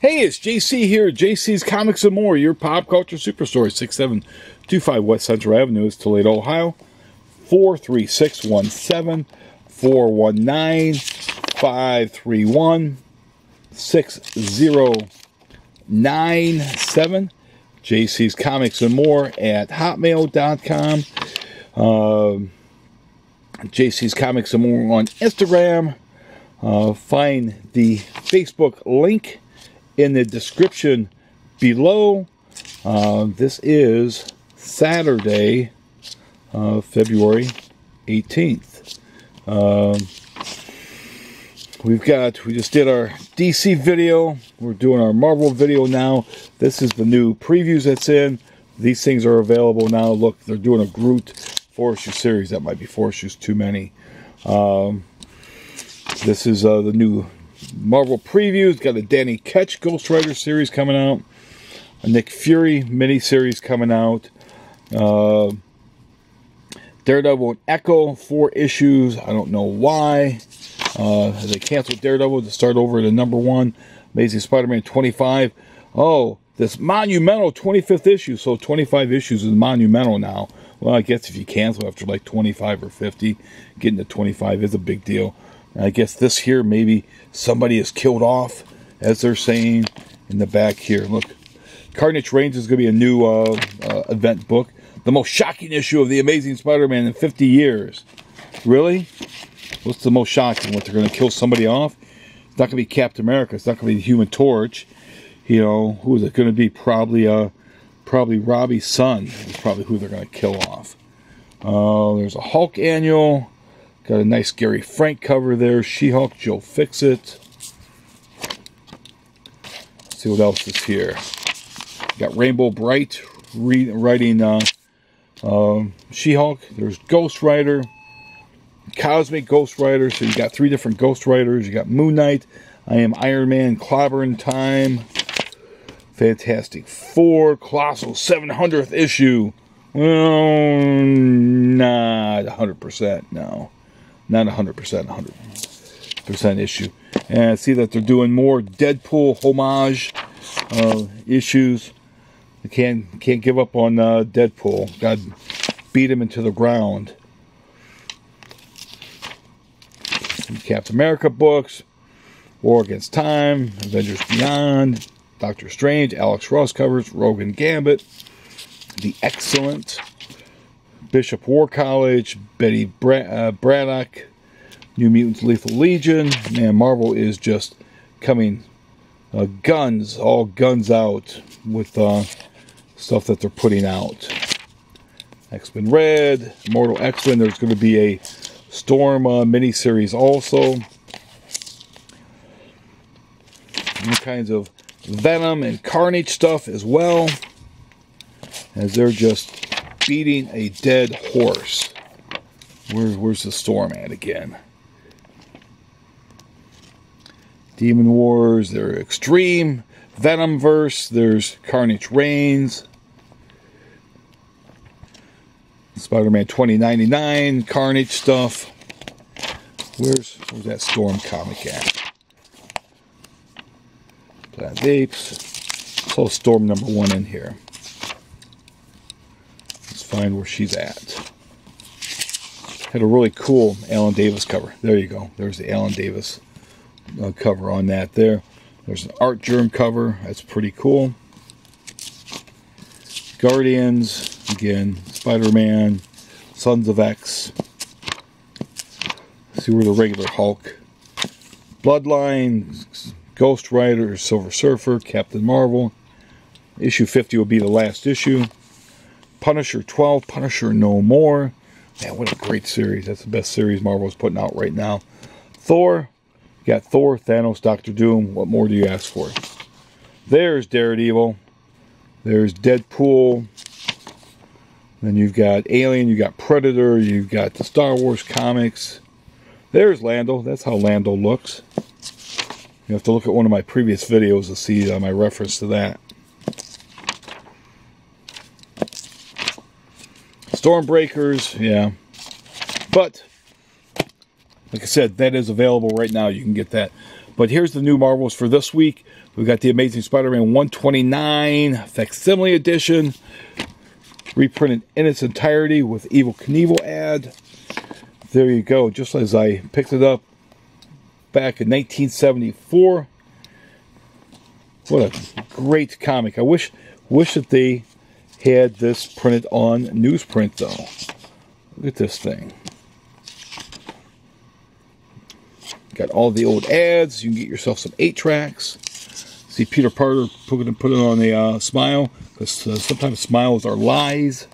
Hey, it's JC here. JC's Comics and More, your pop culture superstore. 6725 West Central Avenue is Toledo, Ohio. 43617 419 531 6097. JC's Comics and More at hotmail.com. Uh, JC's Comics and More on Instagram. Uh, find the Facebook link in the description below. Uh, this is Saturday, uh, February 18th. Um, we've got, we just did our DC video. We're doing our Marvel video now. This is the new previews that's in. These things are available now. Look, they're doing a Groot four issue series. That might be four issues too many. Um, this is uh, the new Marvel previews. Got a Danny Ketch Ghost Rider series coming out. A Nick Fury miniseries coming out. Uh, Daredevil and Echo, four issues. I don't know why. Uh, they canceled Daredevil to start over to number one. Amazing Spider-Man 25. Oh, this monumental 25th issue. So 25 issues is monumental now. Well, I guess if you cancel after like 25 or 50, getting to 25 is a big deal. I guess this here, maybe somebody is killed off, as they're saying in the back here. Look, Carnage Reigns is going to be a new uh, uh, event book. The most shocking issue of The Amazing Spider-Man in 50 years. Really? What's the most shocking? What, they're going to kill somebody off? It's not going to be Captain America. It's not going to be the Human Torch. You know, who is it going to be? Probably, uh, probably Robbie's son is probably who they're going to kill off. Uh, there's a Hulk annual. Got a nice Gary Frank cover there. She-Hulk, Joe Fixit. see what else is here. Got Rainbow Brite writing uh, uh, She-Hulk. There's Ghost Rider. Cosmic Ghost Rider. So you got three different Ghost Riders. You got Moon Knight. I am Iron Man. Clobbering Time. Fantastic Four. Colossal 700th issue. Well, not 100%, no not 100%, 100% issue. And I see that they're doing more Deadpool homage uh, issues. They can't can't give up on uh, Deadpool. God beat him into the ground. Captain America books, War Against Time, Avengers Beyond, Doctor Strange, Alex Ross covers, Rogan Gambit, The X-Cellent, Bishop War College, Betty Bra- uh, Braddock, New Mutants Lethal Legion. Man, Marvel is just coming uh, guns, all guns out with uh, stuff that they're putting out. X Men Red, Immortal X Men. There's going to be a Storm uh, miniseries also. All kinds of Venom and Carnage stuff as well. As they're just beating a dead horse. Where, where's the storm at again? Demon Wars, they're extreme. Venomverse, there's Carnage Reigns. Spider-Man 2099, Carnage stuff. Where's where's that Storm comic at? Planet Apes. So Storm number one in here find where she's at. Had a really cool Alan Davis cover. There you go. There's the Alan Davis uh, cover on that there. There's an Artgerm cover. That's pretty cool. Guardians. Again, Spider-Man. Sons of X. See where the regular Hulk. Bloodline. Ghost Rider. Silver Surfer. Captain Marvel. Issue 50 will be the last issue. Punisher 12, Punisher No More. Man, what a great series. That's the best series Marvel's putting out right now. Thor. You got Thor, Thanos, Doctor Doom. What more do you ask for? There's Daredevil. There's Deadpool. Then you've got Alien, you've got Predator, you've got the Star Wars comics. There's Lando. That's how Lando looks. You have to look at one of my previous videos to see uh, my reference to that. Stormbreakers, yeah. But, like I said, that is available right now. You can get that. But here's the new Marvels for this week. We've got the Amazing Spider-Man 129 facsimile edition, reprinted in its entirety with Evel Knievel ad. There you go, just as I picked it up back in 1974. What a great comic. I wish wish that they had this printed on newsprint though. Look at this thing. Got all the old ads. You can get yourself some eight tracks. See Peter Parker put it, put it on the uh, smile because uh, sometimes smiles are lies.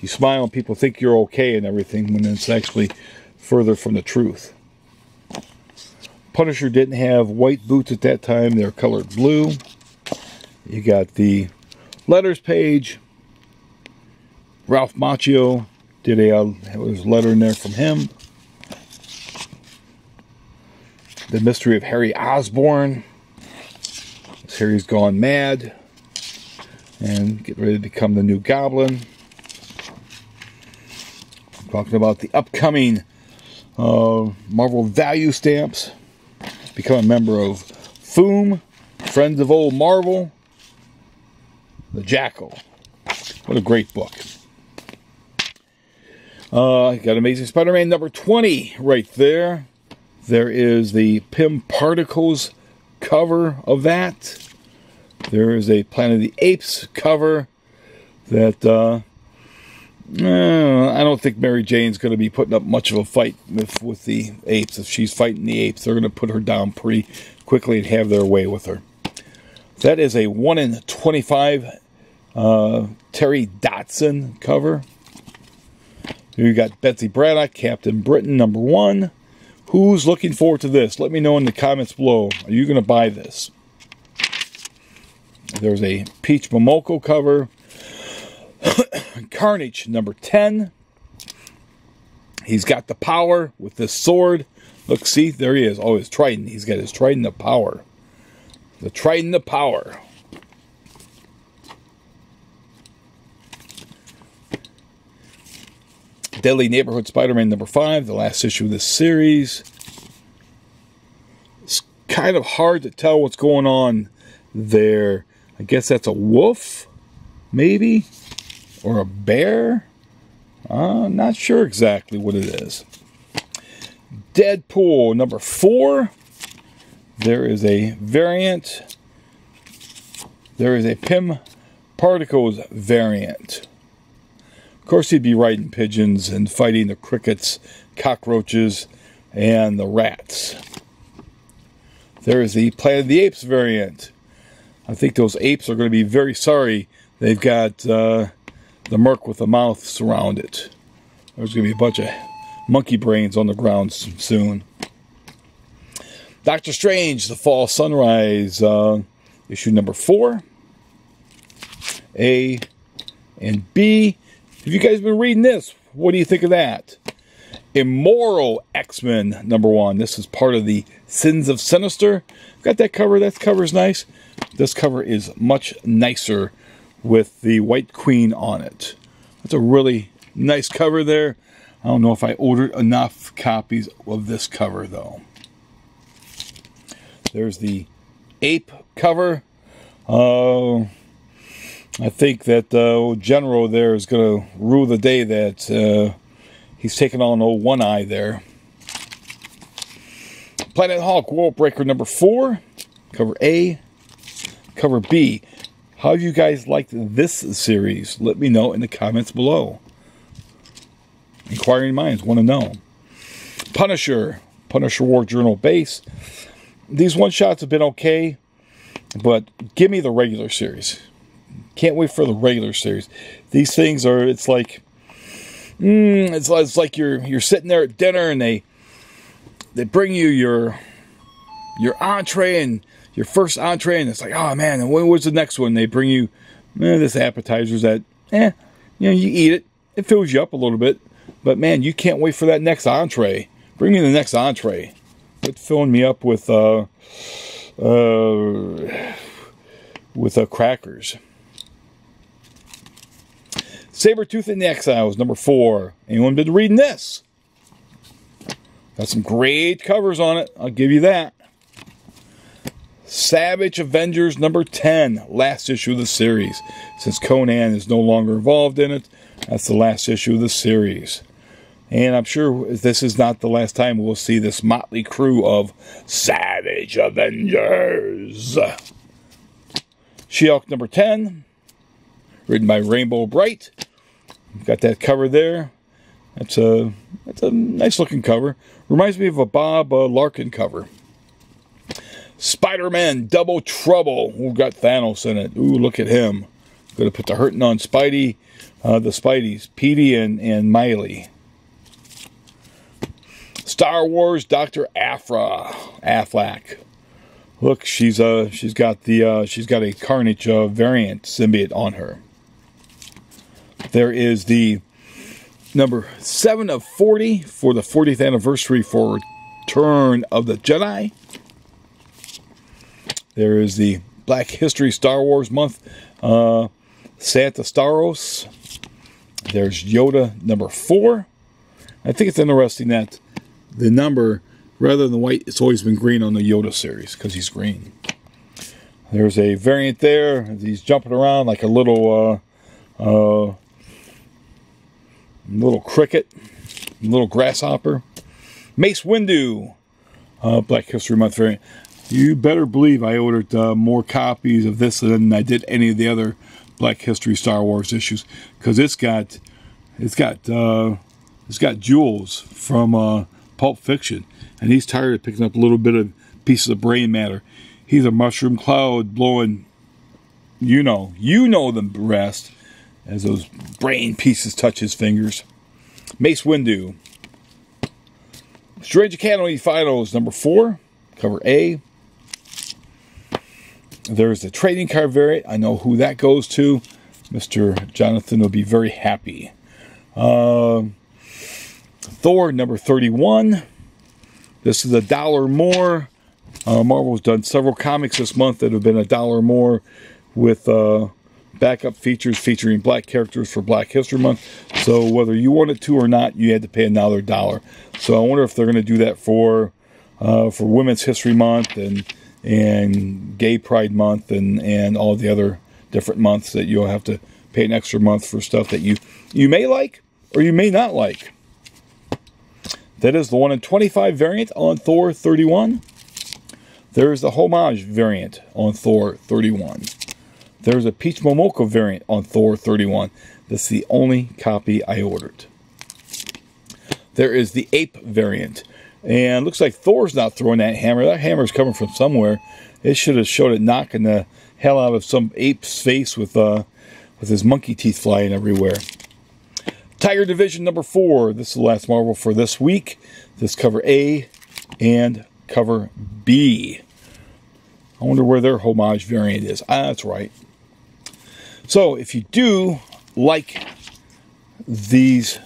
You smile and people think you're okay and everything when it's actually further from the truth. Punisher didn't have white boots at that time. They're colored blue. You got the letters page. Ralph Macchio did a, uh, was a letter in there from him. The mystery of Harry Osborn. Harry's gone mad and getting ready to become the new Goblin. talking about the upcoming uh, Marvel value stamps become a member of FOOM, Friends of Old Marvel, The Jackal. What a great book. Uh, got Amazing Spider Man number 20 right there. There is the Pym Particles cover of that. There is a Planet of the Apes cover that uh, uh, I don't think Mary Jane's going to be putting up much of a fight with, with the apes. If she's fighting the apes, they're going to put her down pretty quickly and have their way with her. That is a 1 in 25 uh, Terry Dodson cover. You got Betsy Braddock, Captain Britain, number one. Who's looking forward to this? Let me know in the comments below. Are you going to buy this? There's a Peach Momoko cover. Carnage, number 10. He's got the power with this sword. Look, see, there he is. Oh, his trident. He's got his trident of power. The trident of power. Deadly Neighborhood Spider-Man number 5, the last issue of this series. It's kind of hard to tell what's going on there. I guess that's a wolf, maybe? or a bear. Uh, not sure exactly what it is. Deadpool number four. There is a variant. There is a Pym Particles variant. Of course, he'd be riding pigeons and fighting the crickets, cockroaches, and the rats. There is the Planet of the Apes variant. I think those apes are going to be very sorry. They've got uh, the merc with the mouths around it. There's going to be a bunch of monkey brains on the ground soon. Doctor Strange, The Fall Sunrise, uh, issue number four. A and B. Have you guys been reading this? What do you think of that? Immoral X-Men number one. This is part of the Sins of Sinister. Got that cover. That cover's nice. This cover is much nicer with the White Queen on it. That's a really nice cover there. I don't know if I ordered enough copies of this cover though. There's the ape cover. Uh, I think that uh, General there is going to rule the day that uh, he's taking on old One Eye there. Planet Hulk World Breaker number four, cover A, cover B. How you guys liked this series? Let me know in the comments below. Inquiring minds want to know. Punisher, Punisher War Journal base. These one shots have been okay, but give me the regular series. Can't wait for the regular series. These things are, it's like, mm, it's, it's like you're you're sitting there at dinner and they they bring you your your entree and your first entree, and it's like, oh man, and what's the next one? They bring you eh, this appetizers that, eh, you know, you eat it, it fills you up a little bit, but man, you can't wait for that next entree. Bring me the next entree. It's filling me up with uh, uh, with uh, crackers. Sabretooth and the Exiles, number four. Anyone been reading this? Got some great covers on it. I'll give you that. Savage Avengers number 10, last issue of the series. Since Conan is no longer involved in it, that's the last issue of the series. And I'm sure this is not the last time we'll see this motley crew of Savage Avengers. She-Hulk number 10, written by Rainbow Got that cover there. That's a that's a nice looking cover. Reminds me of a Bob uh, Larkin cover. Spider-Man Double Trouble. We've got Thanos in it. Ooh, look at him. Gonna put the hurting on Spidey, uh, the Spideys, Petey and, and Miley. Star Wars Dr. Aphra Aflac. Look, she's uh she's got the uh, she's got a Carnage uh, variant symbiote on her. There is the number seven of forty for the 40th anniversary for Return of the Jedi. There is the Black History Star Wars month, uh, Santa Staros. There's Yoda number four. I think it's interesting that the number, rather than white, it's always been green on the Yoda series because he's green. There's a variant there. He's jumping around like a little, uh, uh, little cricket, little grasshopper. Mace Windu, uh, Black History Month variant. You better believe I ordered uh, more copies of this than I did any of the other Black History Star Wars issues because it's got, it's got, uh, it's got Jules from uh, Pulp Fiction, and he's tired of picking up a little bit of pieces of brain matter. He's a mushroom cloud blowing, you know, you know the rest, as those brain pieces touch his fingers. Mace Windu. Strange Academy Finals number four, cover A. There's the trading card variant. I know who that goes to. Mr. Jonathan will be very happy. Uh, Thor number 31. This is a dollar more. Uh, Marvel's done several comics this month that have been a dollar more with uh, backup features featuring black characters for Black History Month. So whether you wanted to or not, you had to pay another dollar. So I wonder if they're going to do that for uh, for Women's History Month and and Gay Pride Month and and all the other different months that you'll have to pay an extra month for stuff that you you may like or you may not like. That is the 1 in 25 variant on Thor 31. There's the homage variant on Thor 31. There's a Peach Momoko variant on Thor 31. That's the only copy I ordered. There is the Ape variant. And looks like Thor's not throwing that hammer. That hammer's coming from somewhere. It should have showed it knocking the hell out of some ape's face with uh, with his monkey teeth flying everywhere. Tiger Division number four. This is the last Marvel for this week. This cover A and cover B. I wonder where their homage variant is. Ah, that's right. So if you do like these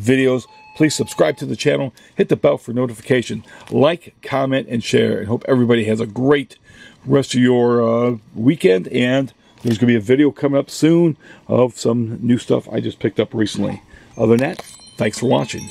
videos, please subscribe to the channel, hit the bell for notification, like, comment, and share. And hope everybody has a great rest of your uh, weekend and there's going to be a video coming up soon of some new stuff I just picked up recently. Other than that, thanks for watching.